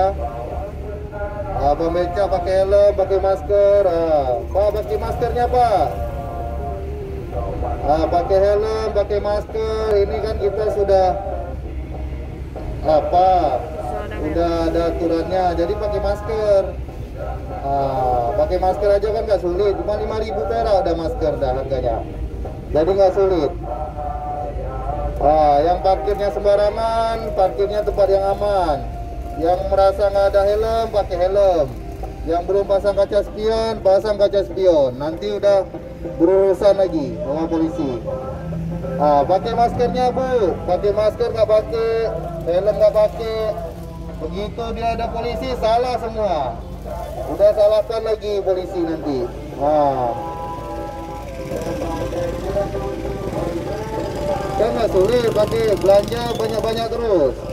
Ah, pembeca pakai helm, pakai masker. Pak pakai maskernya Pak. Ah, pakai helm, pakai masker. Ini kan kita sudah apa? Sudah ada aturannya. Jadi pakai masker. Ah, pakai masker aja kan nggak sulit. Cuma 5000 perak ada masker dah harganya. Jadi nggak sulit. Ah, yang parkirnya sembarangan, parkirnya tempat yang aman. Yang merasa nggak ada helm, pakai helm. Yang belum pasang kaca spion, pasang kaca spion. Nanti udah berurusan lagi sama polisi. Ah, pakai maskernya bu, pakai masker nggak pakai, helm nggak pakai. Begitu dia ada polisi, salah semua. Udah salahkan lagi polisi nanti. Ah. Kan nggak sulit pakai belanja banyak-banyak terus.